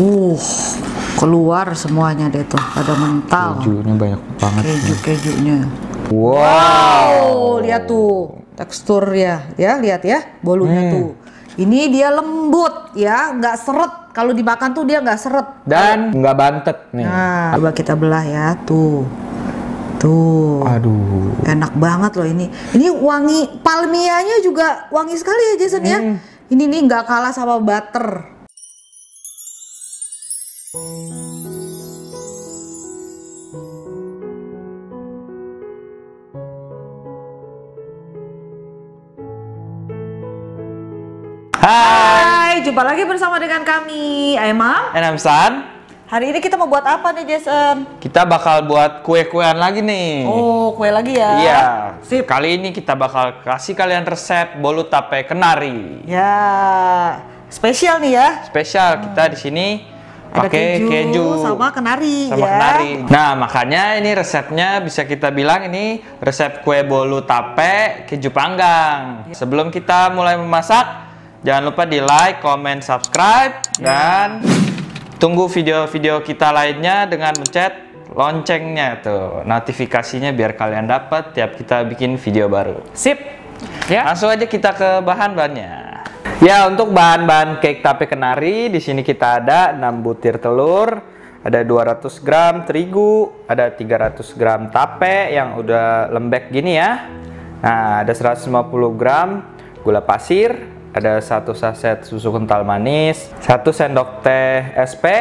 Uh, keluar semuanya deh tuh, pada mental. Kejunya banyak banget. Keju-kejunya. Wow. Oh, lihat tuh tekstur ya, ya lihat ya bolunya Hmm. tuh. Ini dia lembut ya, nggak seret. Kalau dimakan tuh dia nggak seret. Dan nggak bantet nih. Nah, coba kita belah ya, tuh, tuh. Aduh. Enak banget loh ini. Ini wangi palmianya juga wangi sekali ya Jason ya. Hmm. Ini nih nggak kalah sama butter. Hai. Jumpa lagi bersama dengan kami, Emam. And I'm San. Hari ini kita mau buat apa nih Jason? Kita bakal buat kue-kuean lagi nih. Oh, kue lagi ya? Iya. Sip. Kali ini kita bakal kasih kalian resep bolu tape kenari. Ya, spesial nih ya. Spesial kita di sini Ada pakai keju, keju, sama kenari sama ya. kenari. Nah, makanya ini resepnya bisa kita bilang ini resep kue bolu tape keju panggang. Sebelum kita mulai memasak, jangan lupa di like, comment, subscribe dan tunggu video-video kita lainnya dengan mencet loncengnya tuh, notifikasinya biar kalian dapat tiap kita bikin video baru. Sip. Ya. Langsung aja kita ke bahan-bahannya. Ya, untuk bahan-bahan cake tape kenari di sini kita ada 6 butir telur, ada 200 gram terigu, ada 300 gram tape yang udah lembek gini ya. Nah, ada 150 gram gula pasir, ada satu saset susu kental manis, satu sendok teh SP,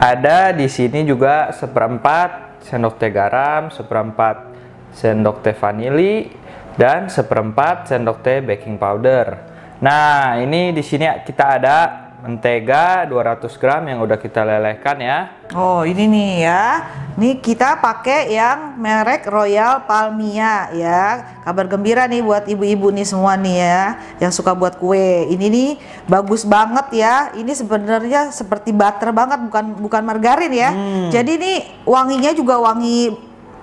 ada di sini juga seperempat sendok teh garam, seperempat sendok teh vanili, dan seperempat sendok teh baking powder. Nah, ini di sini kita ada mentega 200 gram yang udah kita lelehkan ya. Oh, ini nih ya. Nih kita pakai yang merek Royal Palmia ya. Kabar gembira nih buat ibu-ibu nih semua nih ya yang suka buat kue. Ini nih bagus banget ya. Ini sebenarnya seperti butter banget bukan bukan margarin ya. Jadi nih wanginya juga wangi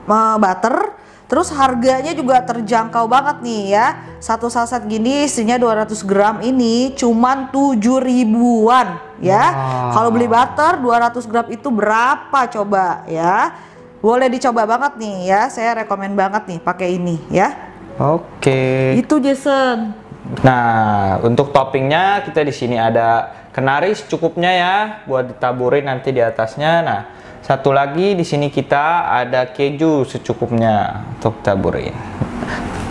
eh, butter. Terus harganya juga terjangkau banget nih ya. Satu saset gini isinya 200 gram ini cuman 7 ribuan ya. Wow. Kalau beli butter 200 gram itu berapa coba ya? Boleh dicoba banget nih ya. Saya rekomen banget nih pakai ini ya. Oke. Itu Jason. Nah, untuk toppingnya kita di sini ada kenari secukupnya ya buat ditaburin nanti di atasnya. Nah, satu lagi di sini kita ada keju secukupnya untuk taburin.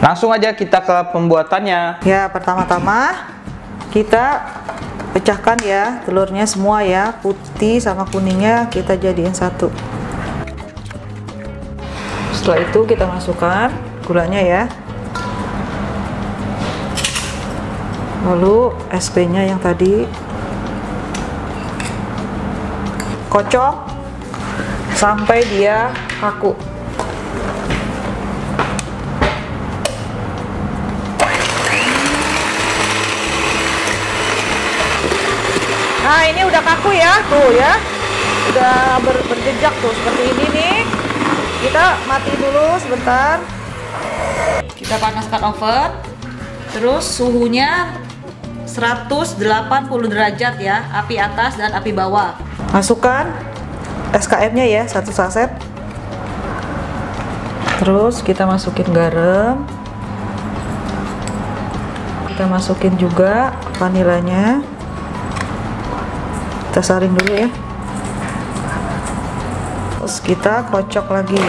Langsung aja kita ke pembuatannya. Ya, pertama-tama kita pecahkan ya telurnya semua ya, putih sama kuningnya kita jadiin satu. Setelah itu kita masukkan gulanya ya. Lalu SP-nya yang tadi kocok sampai dia kaku. Nah ini udah kaku ya, tuh ya, udah ber- berjejak tuh seperti ini nih. Kita mati dulu sebentar. Kita panaskan oven, terus suhunya 180 derajat ya, api atas dan api bawah. Masukkan SKM-nya ya, satu saset. Terus kita masukin garam. Kita masukin juga vanilanya. Kita saring dulu ya. Terus kita kocok lagi.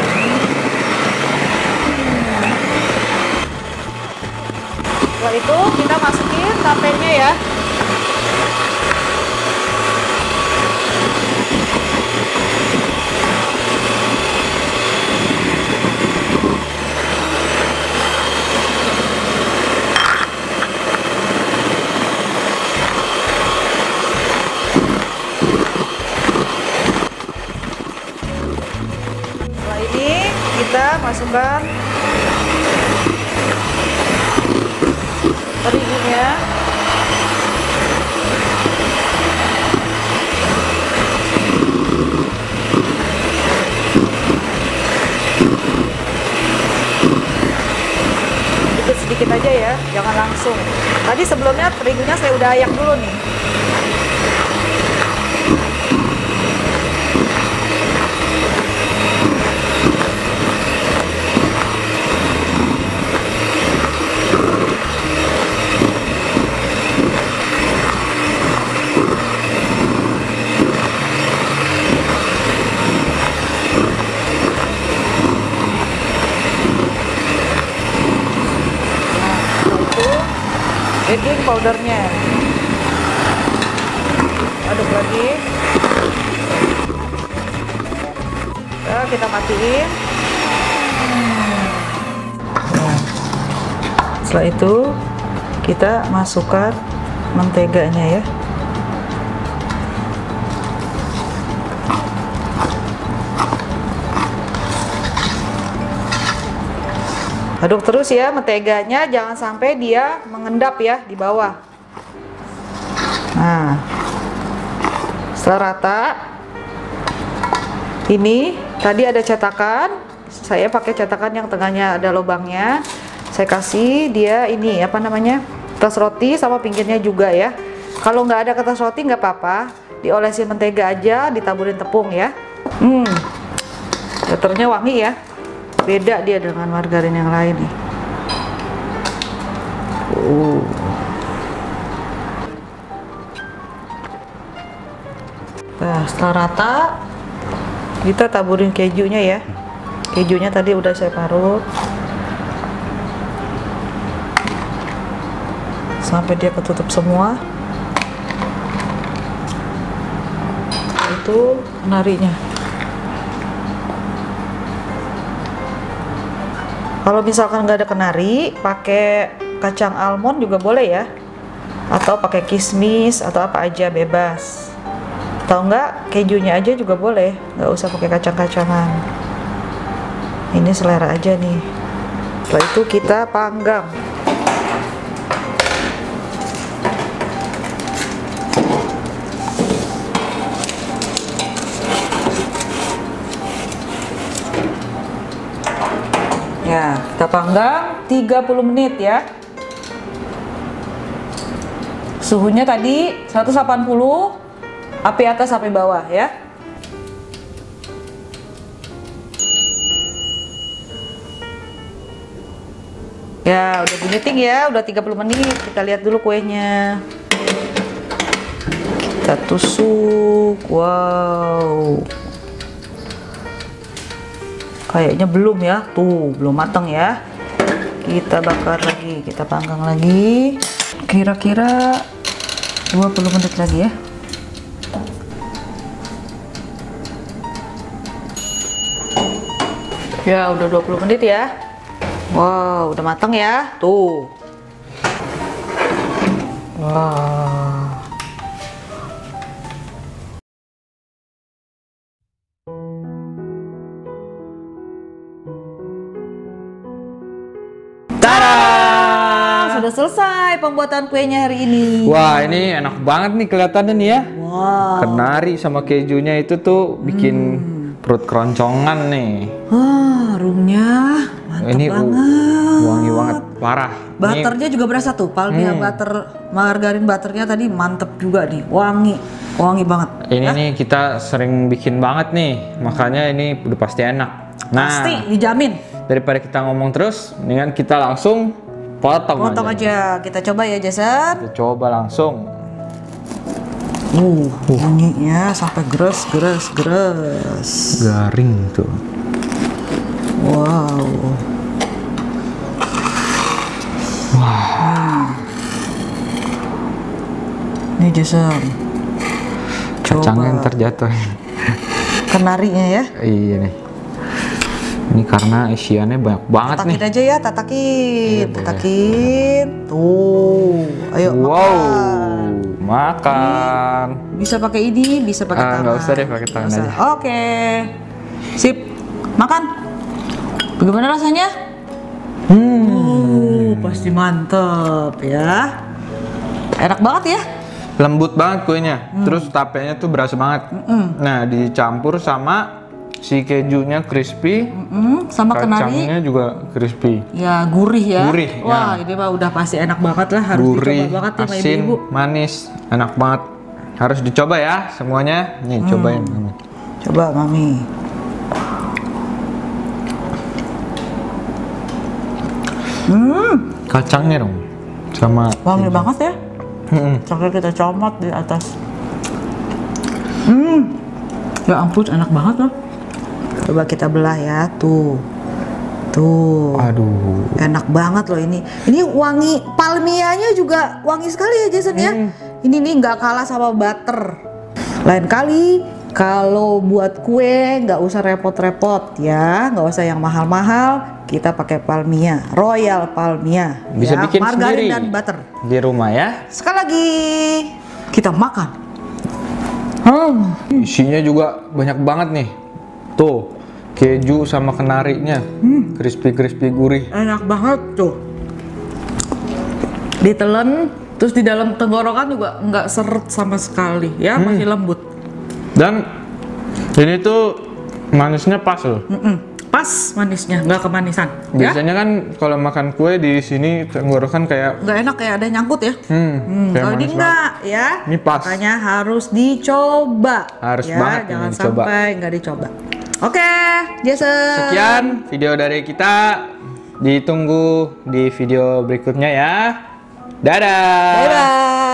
Setelah itu kita masukin tapenya ya. Sedikit-sedikit aja ya, jangan langsung. Tadi sebelumnya terigunya saya udah ayak dulu nih. Baking powdernya. Aduk lagi. Nah, kita matiin. Nah, setelah itu kita masukkan menteganya ya aduk terus ya menteganya jangan sampai dia mengendap ya di bawah. Nah. Setelah rata. Ini tadi ada cetakan. Saya pakai cetakan yang tengahnya ada lubangnya. Saya kasih dia ini apa namanya kertas roti sama pinggirnya juga ya. Kalau nggak ada kertas roti nggak apa-apa. Diolesin mentega aja ditaburin tepung ya. Hmm. Butternya wangi ya beda dia dengan margarin yang lain nih uh. nah setelah rata. Kita taburin kejunya ya. Kejunya tadi udah saya parut. Sampai dia ketutup semua. Itu narinya kalau misalkan nggak ada kenari pakai kacang almond juga boleh ya. Atau pakai kismis atau apa aja bebas. Atau enggak kejunya aja juga boleh. Nggak usah pakai kacang-kacangan. Ini selera aja nih. Setelah itu kita panggang ya kita panggang 30 menit ya suhunya tadi 180 api atas sampai bawah ya Ya, udah bunyi ting ya, udah 30 menit. Kita lihat dulu kuenya. Kita tusuk. Wow. Kayaknya belum ya. Tuh, belum matang ya. Kita bakar lagi, kita panggang lagi. Kira-kira 20 menit lagi ya. Ya, udah 20 menit ya. Wow, udah matang ya. Tuh. Wow. Sudah selesai pembuatan kuenya hari ini. Wah, ini enak banget nih kelihatannya nih ya. Wow. Kenari sama kejunya itu tuh bikin perut keroncongan nih. Wah, harumnya mantap ini banget. wangi banget, parah. Ini Butternya juga berasa tuh, palmia butter, margarin butternya tadi mantep juga nih, wangi, wangi banget. ini nih kita sering bikin banget nih, makanya ini udah pasti enak. Nah, Pasti dijamin. daripada kita ngomong terus, mendingan kita langsung potong, Potong aja. aja, kita coba ya Jason. Kita coba langsung. Uh, bunyinya sampai gres, gres, gres. Garing tuh. Wow. Wah. Ini Jason. Kacangnya Coba. ntar jatuh. Kenarinya ya. iya nih. Ini karena isiannya banyak banget nih. Tatakin aja ya, tatakin, Iya, boleh. tatakin. Tuh, ayo Wow, makan. makan. Bisa pakai ini, bisa pakai Ah, tangan. nggak usah deh, pakai tangan aja. Oke, sip, makan. Bagaimana rasanya? Hmm. Uh, pasti mantep ya. Enak banget ya. Lembut banget kuenya. Hmm. Terus tapenya tuh berasa banget. Nah, dicampur sama si kejunya crispy, Mm, sama kenari. kacangnya juga crispy. Ya gurih ya. Gurih, Wah, ini mah udah pasti enak banget lah. Harus Gurih, dicoba banget ya asin, ibu-ibu. manis, enak banget. Harus dicoba ya semuanya. Nih, Hmm. cobain. Mami. Coba mami. Hmm, Kacangnya dong. Sama wangi banget ya. Sampai kita comot di atas. Hmm, ya ampun enak banget loh. Coba kita belah ya, tuh. Tuh. Aduh. Enak banget loh ini. Ini wangi palmianya juga wangi sekali ya Jason ya. Ini nih nggak kalah sama butter. Lain kali kalau buat kue nggak usah repot-repot ya, nggak usah yang mahal-mahal. Kita pakai palmia, royal palmia. Bisa ya, bikin margarin sendiri dan butter. di rumah ya. Sekali lagi kita makan. Hmm. Isinya juga banyak banget nih. Tuh, keju sama kenarinya. Crispy-crispy gurih. Enak banget tuh. Ditelen, terus di dalam tenggorokan juga nggak seret sama sekali ya, masih lembut. Dan ini tuh manisnya pas loh. Mm-mm. Pas manisnya, nggak kemanisan. Ya, Biasanya kan kalau makan kue di sini tenggorokan kayak nggak enak kayak ada yang nyangkut ya. hmm, Hmm, kalau ini enggak ya. Ini pas. Makanya harus dicoba. Harus ya, banget jangan dicoba. sampai nggak dicoba. Oke, Jason. Sekian video dari kita. Ditunggu di video berikutnya ya. Dadah. Bye bye.